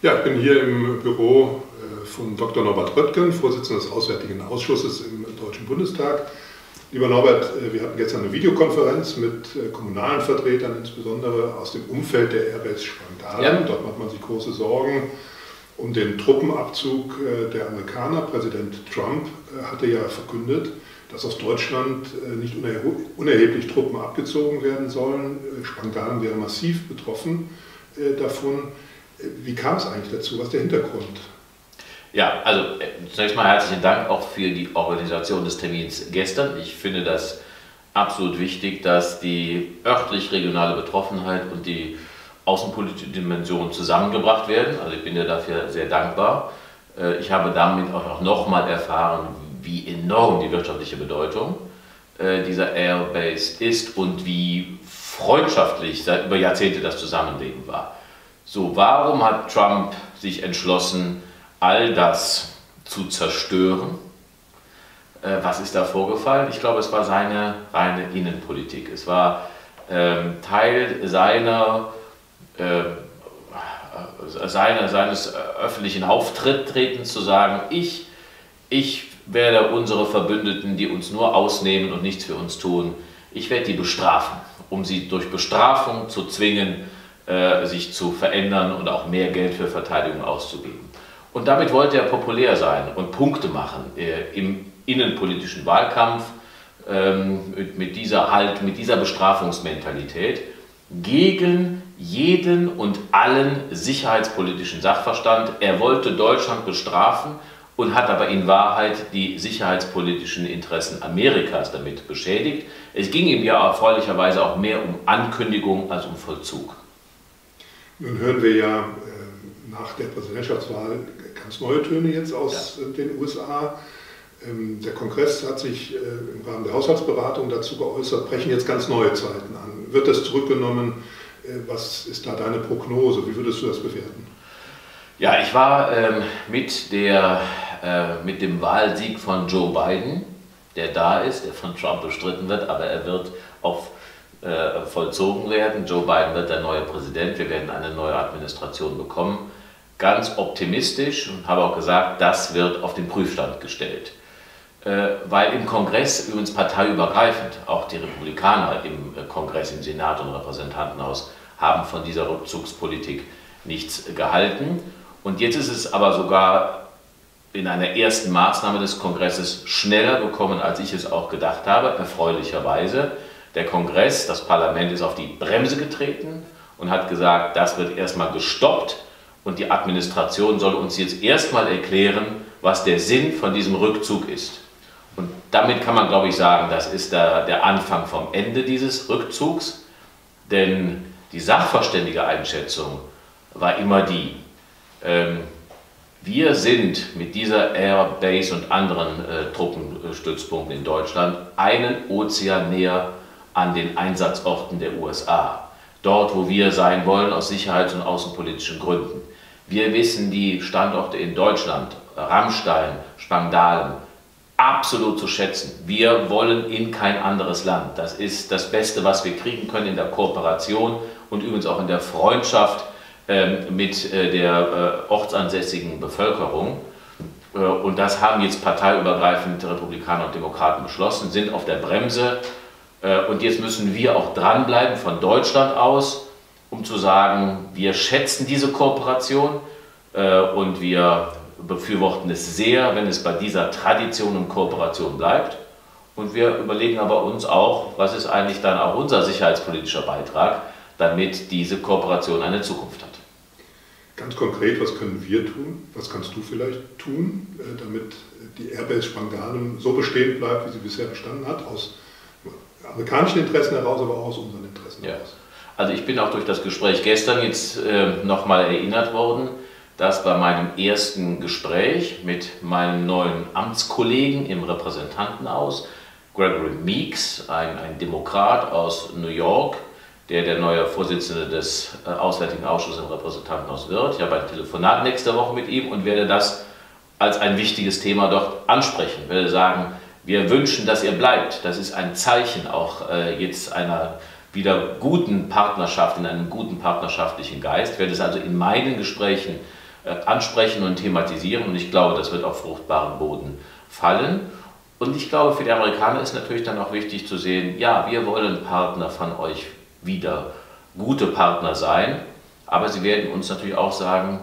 Ja, ich bin hier im Büro äh, von Dr. Norbert Röttgen, Vorsitzender des Auswärtigen Ausschusses im Deutschen Bundestag. Lieber Norbert, äh, wir hatten gestern eine Videokonferenz mit äh, kommunalen Vertretern, insbesondere aus dem Umfeld der Airbase Spandalen. Ja. Dort macht man sich große Sorgen um den Truppenabzug der Amerikaner. Präsident Trump hatte ja verkündet, dass aus Deutschland nicht unerheblich Truppen abgezogen werden sollen. Spandalen wäre massiv betroffen davon. Wie kam es eigentlich dazu? Was ist der Hintergrund? Ja, also äh, zunächst mal herzlichen Dank auch für die Organisation des Termins gestern. Ich finde das absolut wichtig, dass die örtlich-regionale Betroffenheit und die außenpolitische Dimension zusammengebracht werden. Also ich bin ja dafür sehr dankbar. Äh, ich habe damit auch nochmal erfahren, wie enorm die wirtschaftliche Bedeutung äh, dieser Airbase ist und wie freundschaftlich seit über Jahrzehnte das Zusammenleben war. So, warum hat Trump sich entschlossen, all das zu zerstören? Äh, was ist da vorgefallen? Ich glaube, es war seine reine Innenpolitik. Es war ähm, Teil seiner, äh, seiner, seines öffentlichen Auftretens zu sagen, ich, ich werde unsere Verbündeten, die uns nur ausnehmen und nichts für uns tun, ich werde die bestrafen, um sie durch Bestrafung zu zwingen, äh, sich zu verändern und auch mehr Geld für Verteidigung auszugeben. Und damit wollte er populär sein und Punkte machen äh, im innenpolitischen Wahlkampf ähm, mit, dieser halt, mit dieser Bestrafungsmentalität gegen jeden und allen sicherheitspolitischen Sachverstand. Er wollte Deutschland bestrafen und hat aber in Wahrheit die sicherheitspolitischen Interessen Amerikas damit beschädigt. Es ging ihm ja erfreulicherweise auch mehr um Ankündigung als um Vollzug. Nun hören wir ja äh, nach der Präsidentschaftswahl ganz neue Töne jetzt aus ja. Äh, den USA. Ähm, der Kongress hat sich äh, im Rahmen der Haushaltsberatung dazu geäußert, brechen jetzt ganz neue Zeiten an. Wird das zurückgenommen? Was ist da deine Prognose? Wie würdest du das bewerten? Ja, ich war ähm, mit, der, äh, mit dem Wahlsieg von Joe Biden, der da ist, der von Trump bestritten wird, aber er wird auf äh, vollzogen werden. Joe Biden wird der neue Präsident, wir werden eine neue Administration bekommen. Ganz optimistisch und habe auch gesagt, das wird auf den Prüfstand gestellt. Äh, weil im Kongress, übrigens parteiübergreifend, auch die Republikaner im äh, Kongress, im Senat und Repräsentantenhaus haben von dieser Rückzugspolitik nichts gehalten. Und jetzt ist es aber sogar in einer ersten Maßnahme des Kongresses schneller gekommen, als ich es auch gedacht habe, erfreulicherweise. Der Kongress, das Parlament ist auf die Bremse getreten und hat gesagt, das wird erstmal gestoppt und die Administration soll uns jetzt erstmal erklären, was der Sinn von diesem Rückzug ist. Und damit kann man, glaube ich, sagen, das ist der, der Anfang vom Ende dieses Rückzugs, denn die sachverständige Einschätzung war immer die, ähm, wir sind mit dieser Airbase und anderen äh, Truppenstützpunkten in Deutschland einen Ozean näher an den Einsatzorten der USA. Dort, wo wir sein wollen, aus sicherheits- und außenpolitischen Gründen. Wir wissen die Standorte in Deutschland, Rammstein, Spangdalen, absolut zu schätzen. Wir wollen in kein anderes Land. Das ist das Beste, was wir kriegen können in der Kooperation und übrigens auch in der Freundschaft ähm, mit äh, der äh, ortsansässigen Bevölkerung. Äh, und das haben jetzt parteiübergreifend Republikaner und Demokraten beschlossen, sind auf der Bremse und jetzt müssen wir auch dranbleiben von Deutschland aus, um zu sagen, wir schätzen diese Kooperation äh, und wir befürworten es sehr, wenn es bei dieser Tradition und Kooperation bleibt. Und wir überlegen aber uns auch, was ist eigentlich dann auch unser sicherheitspolitischer Beitrag, damit diese Kooperation eine Zukunft hat. Ganz konkret, was können wir tun? Was kannst du vielleicht tun, äh, damit die Airbase Spangalum so bestehen bleibt, wie sie bisher bestanden hat, aus amerikanischen Interessen heraus, aber auch aus unseren Interessen ja. heraus. Also ich bin auch durch das Gespräch gestern jetzt äh, nochmal erinnert worden, dass bei meinem ersten Gespräch mit meinem neuen Amtskollegen im Repräsentantenhaus, Gregory Meeks, ein, ein Demokrat aus New York, der der neue Vorsitzende des äh, Auswärtigen Ausschusses im Repräsentantenhaus wird. Ich habe ein Telefonat nächste Woche mit ihm und werde das als ein wichtiges Thema dort ansprechen. Ich werde sagen, wir wünschen, dass ihr bleibt. Das ist ein Zeichen auch äh, jetzt einer wieder guten Partnerschaft, in einem guten partnerschaftlichen Geist. Ich werde es also in meinen Gesprächen äh, ansprechen und thematisieren. Und ich glaube, das wird auf fruchtbaren Boden fallen. Und ich glaube, für die Amerikaner ist natürlich dann auch wichtig zu sehen, ja, wir wollen Partner von euch wieder, gute Partner sein. Aber sie werden uns natürlich auch sagen,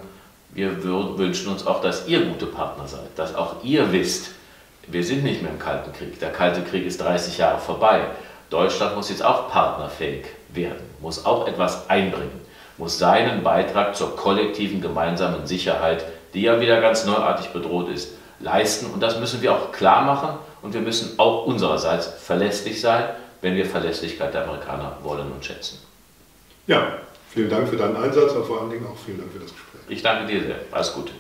wir wünschen uns auch, dass ihr gute Partner seid, dass auch ihr wisst, wir sind nicht mehr im Kalten Krieg. Der Kalte Krieg ist 30 Jahre vorbei. Deutschland muss jetzt auch partnerfähig werden, muss auch etwas einbringen, muss seinen Beitrag zur kollektiven gemeinsamen Sicherheit, die ja wieder ganz neuartig bedroht ist, leisten. Und das müssen wir auch klar machen und wir müssen auch unsererseits verlässlich sein, wenn wir Verlässlichkeit der Amerikaner wollen und schätzen. Ja, vielen Dank für deinen Einsatz, aber vor allen Dingen auch vielen Dank für das Gespräch. Ich danke dir sehr. Alles Gute.